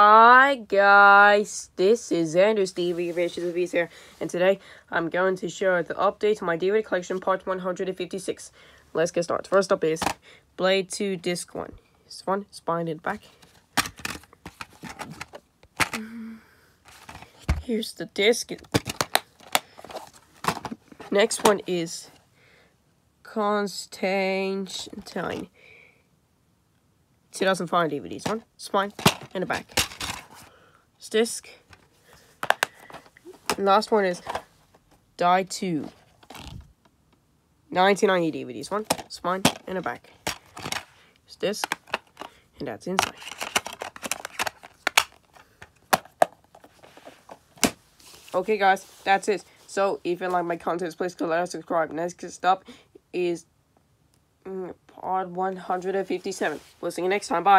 Hi guys, this is Zander's DVD Vicious of V's here, and today I'm going to show the update to my DVD collection part 156. Let's get started. First up is Blade 2 Disc 1. This one, spine in back. Here's the disc. Next one is Constantine. 2005 DVDs. One, spine, and a back. This disc. And last one is Die 2. 1990 DVDs. One, spine, and a back. This disc. And that's inside. Okay, guys, that's it. So, if you like my content, please click like and subscribe. Next up is mm, part 157. We'll see you next time. Bye.